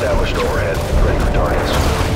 Established overhead, ready for targets.